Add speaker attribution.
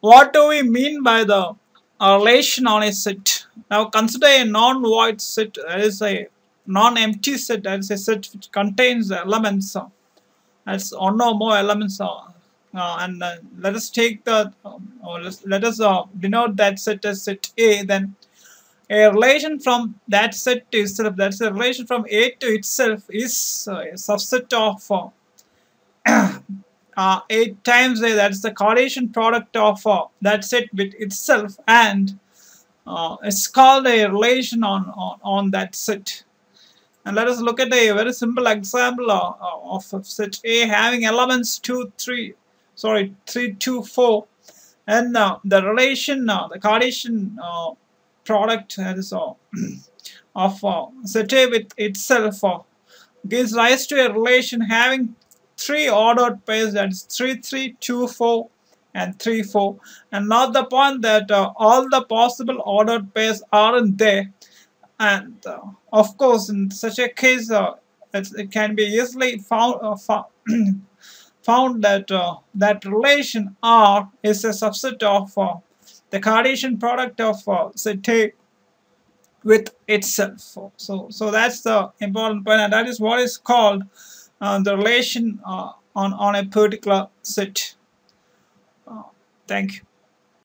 Speaker 1: what do we mean by the relation on a set? Now consider a non-void set, that is a non-empty set, that is a set which contains elements, uh, that's one or more elements, uh, uh, and uh, let us take the, um, or let's, uh, denote that set as set A, then a relation from that set to itself, that's a relation from A to itself is uh, a subset of uh, uh, A times A, that's the Cartesian product of uh, that set with itself and uh, it's called a relation on, on, on that set. And let us look at a very simple example uh, of, of set A having elements 2, 3, sorry, 3, 2, 4 and uh, the relation, uh, the Cartesian uh, product that is uh, of uh, set A with itself uh, gives rise to a relation having three ordered pairs that is 3 3 2 4 and 3 4 and not the point that uh, all the possible ordered pairs aren't there. And uh, of course in such a case uh, it can be easily found uh, found, that uh, that relation R is a subset of uh, the Cartesian product of set A with itself. So so that's the important point and that is what is called uh, the relation uh, on, on a particular set. Uh, thank you.